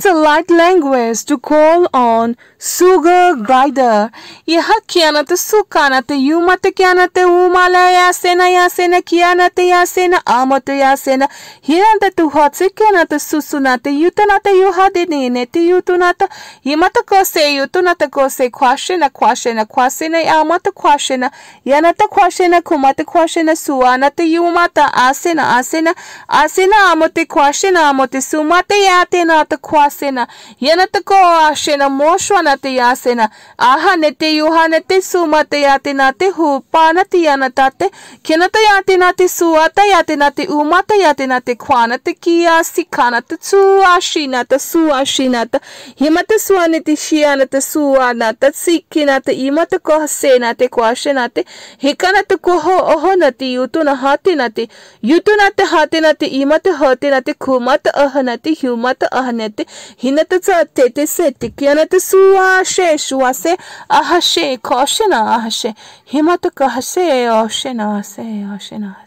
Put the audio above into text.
It's a light language to call on sugar glider. यह कियानते सुकानते युमते कियानते उमाले यासेना यासेना कियानते यासेना आमते यासेना हिरंते तुहाते कियानते सुसुनाते युतनाते युहादे नेनेते युतुनाते यमते कोसे युतुनाते कोसे क्वाशेना क्वाशेना क्वासेना यामते क्वाशेना यानते क्वाशेना कुमते क्वाशेना सुआनते युमाता आसेना आसेना आसेना आमते क्वाशेना आमते सुमाते याते नाते क्वाशेना kwashena yasena yanata ko ashena moshwana te yasena aha ne te yuhane te sumate yate na te hu pana te yanata te kenata yate na te suata yate na te umata yate na te kwana te kia sikana te tu ashina te su ashina te himata te suana te sikina te imata ko hasena te ko ashena te hikana